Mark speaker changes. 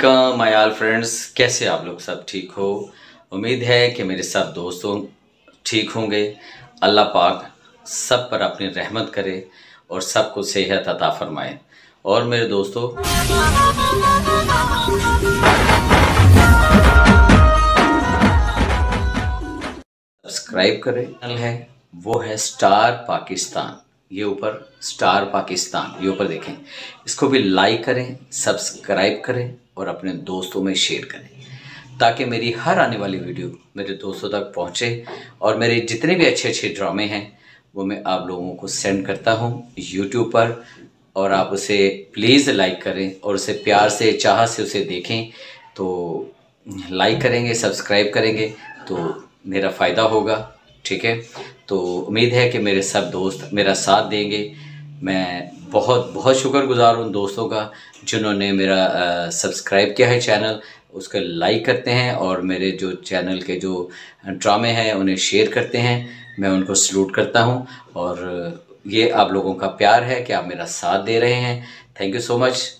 Speaker 1: Welcome my all friends कैसे आप लोग सब ठीक हो? उम्मीद है कि मेरे सब दोस्तों ठीक होंगे। अल्लाह पाक सब पर अपनी रहमत करे और सबको सेहत अता फरमाए। और मेरे दोस्तों, सब्सक्राइब करें। चैनल है, वो है स्टार पाकिस्तान। ये ऊपर स्टार पाकिस्तान, ये ऊपर देखें। इसको भी लाइक करें सब्सक्राइब करें और अपने दोस्तों में शेयर करें। ताकि मेरी हर आने वाली वीडियो मेरे दोस्तों तक पहुँचे और मेरे जितने भी अच्छे अच्छे ड्रामे हैं, वो मैं आप लोगों को सेंड करता हूँ यूट्यूब पर और आप उसे प्लीज़ लाइक करें और उसे प्यार से, चाह से उसे देखें। तो लाइक करेंगे सब्सक्राइब करेंगे तो मेरा फ़ायदा होगा। ठीक है? तो उम्मीद है कि मेरे सब दोस्त मेरा साथ देंगे। मैं बहुत बहुत शुक्रगुजार उन दोस्तों का जिन्होंने मेरा सब्सक्राइब किया है चैनल उसको लाइक करते हैं और मेरे जो चैनल के जो ड्रामे हैं, उन्हें शेयर करते हैं। मैं उनको सलूट करता हूँ और ये आप लोगों का प्यार है कि आप मेरा साथ दे रहे हैं। Thank you so much